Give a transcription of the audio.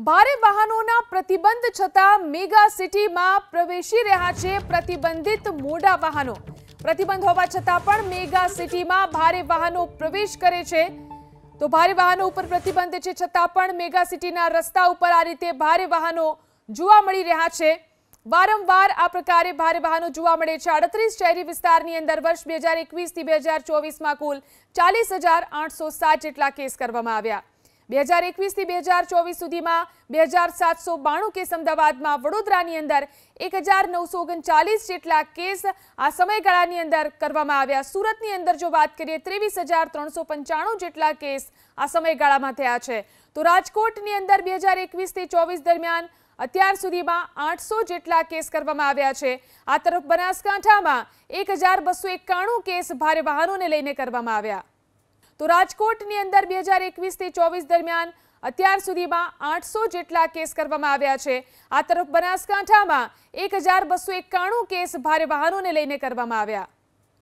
ભારે વાહનોના પ્રતિબંધ છતાં મેગા સિટીમાં પ્રવેશી રહ્યા છે પ્રતિબંધિત મોડા વાહનો પ્રતિબંધ હોવા છતાં પણ મેગા સિટીમાં ભારે વાહનો પ્રવેશ કરે છે તો ભારે વાહનો ઉપર પ્રતિબંધ છે છતાં પણ મેગા સિટીના રસ્તા ઉપર આ રીતે ભારે વાહનો જોવા મળી રહ્યા છે વારંવાર આ પ્રકારે ભારે વાહનો જોવા મળે છે અડત્રીસ શહેરી વિસ્તારની અંદર વર્ષ બે હજાર એકવીસથી બે હજાર ચોવીસમાં કુલ ચાલીસ હજાર આઠસો સાત જેટલા કેસ કરવામાં આવ્યા 2021 થી 2024 સુધીમાં 2792 કેસમદાબાદમાં વડોદરાની અંદર 1939 જેટલા કેસ આ સમયગાળાની અંદર કરવામાં આવ્યા સુરતની અંદર જો વાત કરીએ 23395 જેટલા કેસ આ સમયગાળામાં થયા છે તો રાજકોટની અંદર 2021 થી 24 દરમિયાન અત્યાર સુધીમાં 800 જેટલા કેસ કરવામાં આવ્યા છે આ તરફ બનાસકાંઠામાં 1291 કેસ ભારે વાહનોને લઈને કરવામાં આવ્યા สุราจคอต ની અંદર 2021 થી 24 દરમિયાન અત્યાર સુધીમાં 800 જેટલા કેસ કરવામાં આવ્યા છે આ તરફ બનાસકાંઠામાં 1291 કેસ ભારે વાહનોને લઈને કરવામાં આવ્યા